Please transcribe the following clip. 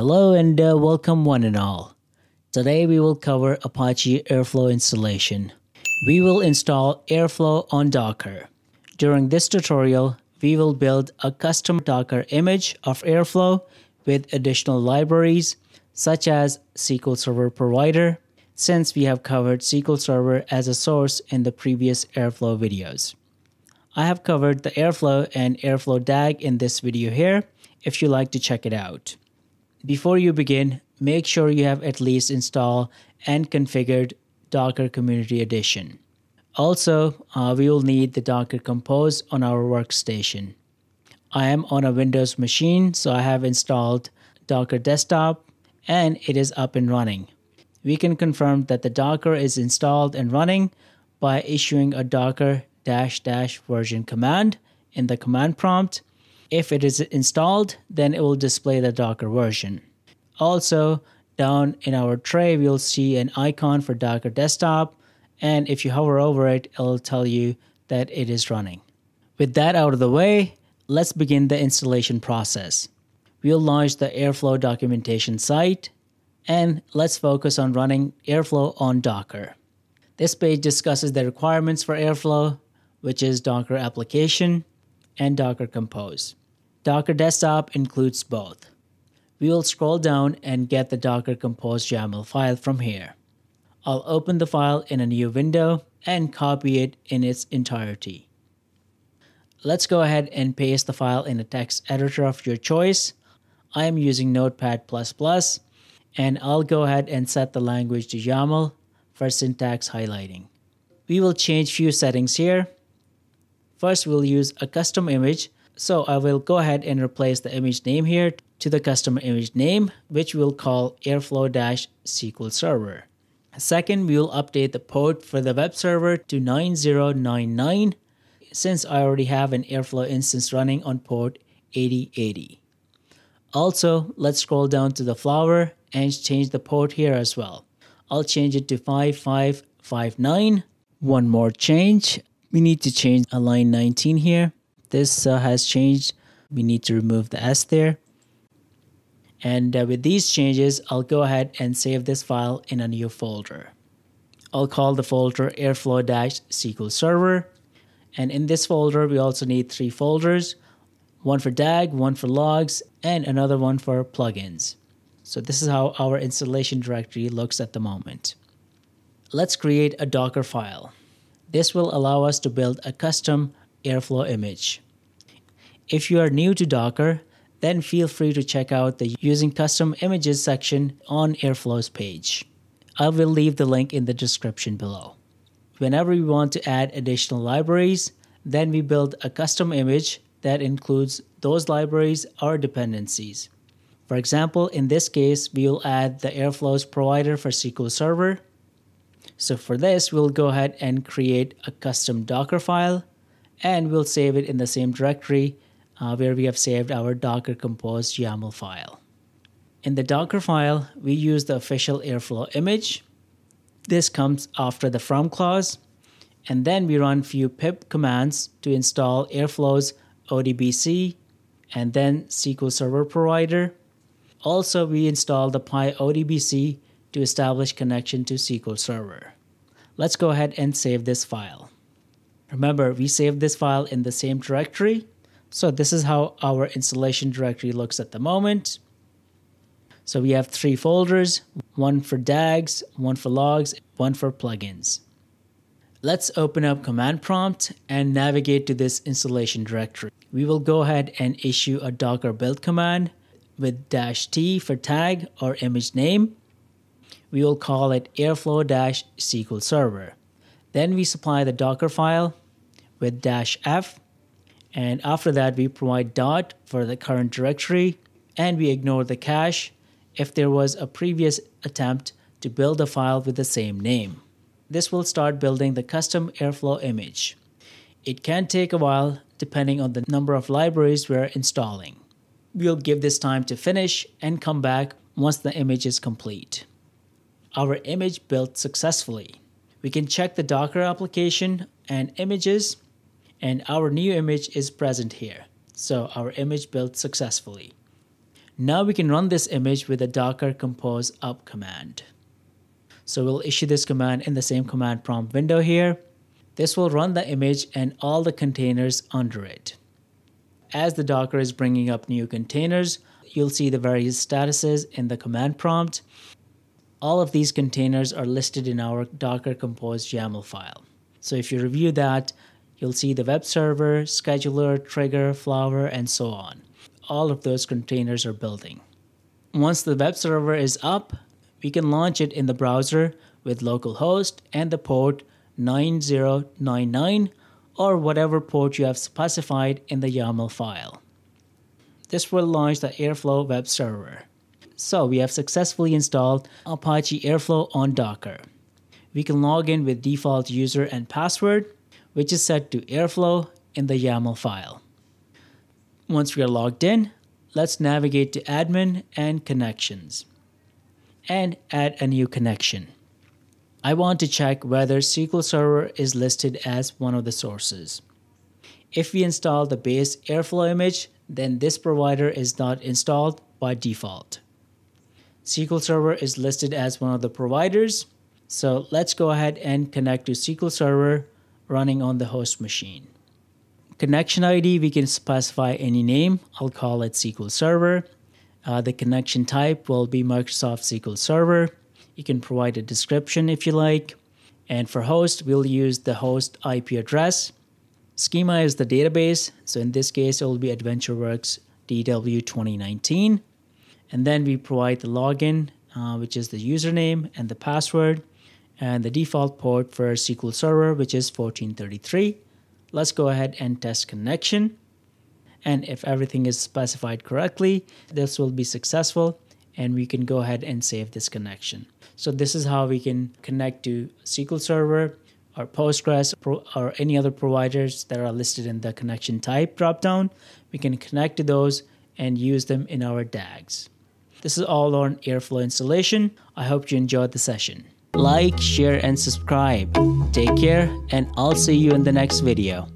Hello and uh, welcome one and all. Today we will cover Apache Airflow installation. We will install Airflow on Docker. During this tutorial, we will build a custom Docker image of Airflow with additional libraries such as SQL Server Provider, since we have covered SQL Server as a source in the previous Airflow videos. I have covered the Airflow and Airflow DAG in this video here if you like to check it out. Before you begin, make sure you have at least installed and configured Docker Community Edition. Also, uh, we will need the Docker Compose on our workstation. I am on a Windows machine, so I have installed Docker Desktop and it is up and running. We can confirm that the Docker is installed and running by issuing a docker dash dash version command in the command prompt. If it is installed, then it will display the Docker version. Also, down in our tray, we'll see an icon for Docker Desktop, and if you hover over it, it'll tell you that it is running. With that out of the way, let's begin the installation process. We'll launch the Airflow documentation site, and let's focus on running Airflow on Docker. This page discusses the requirements for Airflow, which is Docker application and Docker Compose. Docker Desktop includes both. We will scroll down and get the Docker Compose YAML file from here. I'll open the file in a new window and copy it in its entirety. Let's go ahead and paste the file in a text editor of your choice. I am using Notepad++, and I'll go ahead and set the language to YAML for syntax highlighting. We will change few settings here. First, we'll use a custom image. So I will go ahead and replace the image name here to the customer image name, which we'll call Airflow-SQL Server. Second, we will update the port for the web server to 9099 since I already have an Airflow instance running on port 8080. Also, let's scroll down to the flower and change the port here as well. I'll change it to 5559. One more change. We need to change a line 19 here. This uh, has changed. We need to remove the S there. And uh, with these changes, I'll go ahead and save this file in a new folder. I'll call the folder airflow-SQL server. And in this folder, we also need three folders, one for DAG, one for logs, and another one for plugins. So this is how our installation directory looks at the moment. Let's create a Docker file. This will allow us to build a custom Airflow image. If you are new to Docker, then feel free to check out the Using Custom Images section on Airflow's page. I will leave the link in the description below. Whenever we want to add additional libraries, then we build a custom image that includes those libraries or dependencies. For example, in this case, we will add the Airflow's provider for SQL Server. So for this, we'll go ahead and create a custom Docker file, and we'll save it in the same directory uh, where we have saved our Docker Compose YAML file. In the Docker file, we use the official Airflow image. This comes after the from clause, and then we run few pip commands to install Airflow's ODBC and then SQL Server Provider. Also, we install the PyODBC to establish connection to SQL Server. Let's go ahead and save this file. Remember, we saved this file in the same directory, so this is how our installation directory looks at the moment. So we have three folders, one for DAGs, one for logs, one for plugins. Let's open up command prompt and navigate to this installation directory. We will go ahead and issue a docker build command with dash t for tag or image name. We will call it airflow-SQL server. Then we supply the docker file with dash f and after that, we provide dot for the current directory and we ignore the cache if there was a previous attempt to build a file with the same name. This will start building the custom Airflow image. It can take a while depending on the number of libraries we're installing. We'll give this time to finish and come back once the image is complete. Our image built successfully. We can check the Docker application and images and our new image is present here. So our image built successfully. Now we can run this image with the docker compose up command. So we'll issue this command in the same command prompt window here. This will run the image and all the containers under it. As the Docker is bringing up new containers, you'll see the various statuses in the command prompt. All of these containers are listed in our Docker Compose YAML file. So if you review that, you'll see the web server, scheduler, trigger, flower, and so on. All of those containers are building. Once the web server is up, we can launch it in the browser with localhost and the port 9099 or whatever port you have specified in the YAML file. This will launch the Airflow web server. So we have successfully installed Apache Airflow on Docker. We can log in with default user and password, which is set to Airflow in the YAML file. Once we are logged in, let's navigate to admin and connections and add a new connection. I want to check whether SQL Server is listed as one of the sources. If we install the base Airflow image, then this provider is not installed by default. SQL Server is listed as one of the providers, so let's go ahead and connect to SQL Server running on the host machine. Connection ID, we can specify any name. I'll call it SQL Server. Uh, the connection type will be Microsoft SQL Server. You can provide a description if you like. And for host, we'll use the host IP address. Schema is the database. So in this case, it will be AdventureWorks DW 2019. And then we provide the login, uh, which is the username and the password, and the default port for SQL Server, which is 1433. Let's go ahead and test connection. And if everything is specified correctly, this will be successful and we can go ahead and save this connection. So this is how we can connect to SQL Server or Postgres or any other providers that are listed in the connection type dropdown. We can connect to those and use them in our DAGs. This is all on Airflow installation. I hope you enjoyed the session. Like, share, and subscribe. Take care, and I'll see you in the next video.